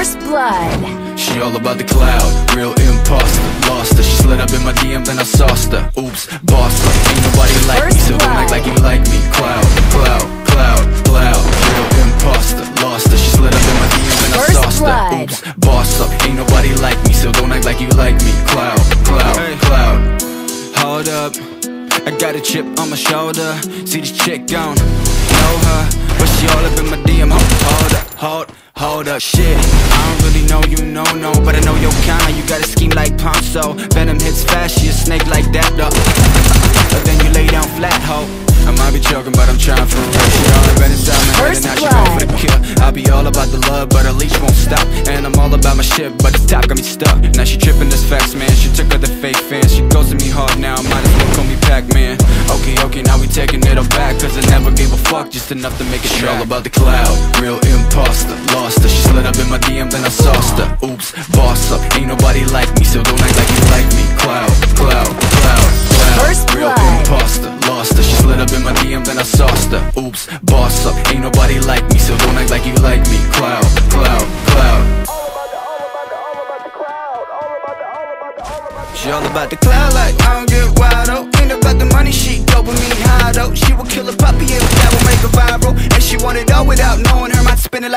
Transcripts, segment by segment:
First blood. She all about the cloud, real imposter Lost her, she slid up in my DM, then I sauced her. Oops, boss her, ain't nobody like me. First So don't act like you like me. Cloud, cloud, cloud, cloud Real imposter, lost her. She slid up in my DM, then I First sauced her. Oops, boss up, ain't nobody like me. So don't act like you like me. Cloud, cloud, cloud. Hold up I got a chip on my shoulder. See this chick gone. Know her But she all up in my DM Hold hold up, hold, hold up Shit. I don't really know you, no, no But I know your kind. You got a scheme like Ponzi. Venom hits fast She a snake like that, though. But then you lay down flat, ho. I might be joking, but I'm trying for real She all in inside my head And now she going for the kill. I'll be all about the love But her leash won't stop. And I'm all about my shit But the top got me stuck. Now she tripping this facts, man. She took her the fake fans. She goes to me hard now. Might as well call me Pac-Man taking it all back Cause I never gave a fuck Just enough to make it She all about the cloud Real imposter Lost her. She slid up in my DM Then I sauced her. Oops, boss up Ain't nobody like me So don't act like you like me. Cloud, cloud, cloud, cloud. First Real blood. imposter Lost her. She slid up in my DM Then I sauced her. Oops, boss up Ain't nobody like me So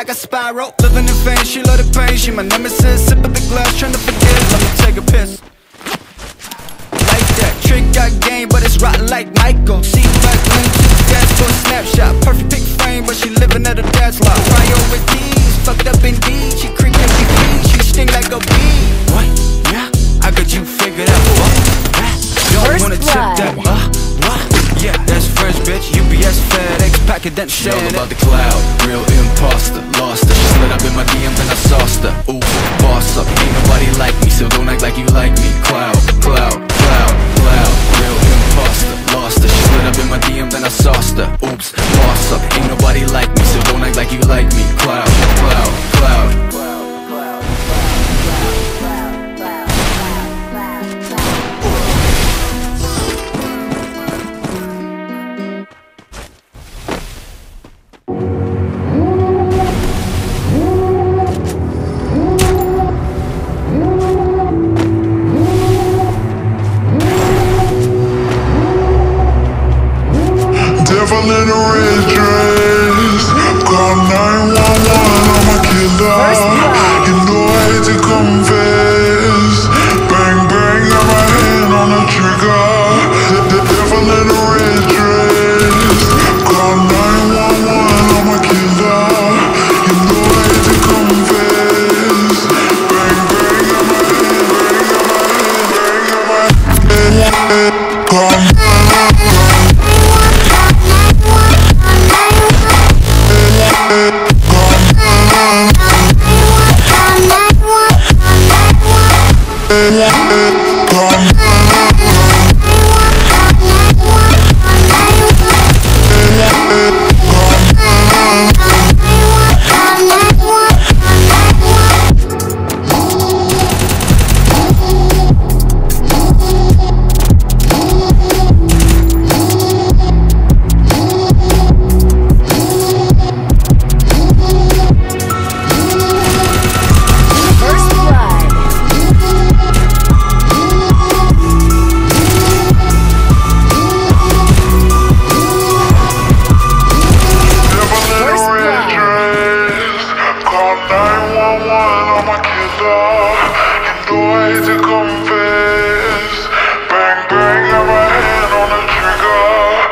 like a spiral Living in vain, she love the pain. She my nemesis, sip of the glass, trying to forget. Let me take a piss. Like that. Trick got game, but it's rotten like Michael. See back lane the gas for a snapshot. Perfect pick frame, but she living at a dad's lot. Priorities, fucked Packet that shit all about the cloud, real imposter Lost her, she slid up in my DM, then I sauced her. Ooh, boss up, ain't nobody like me So don't act like you like me love and the way to confess. Bang, bang, my hand on the trigger.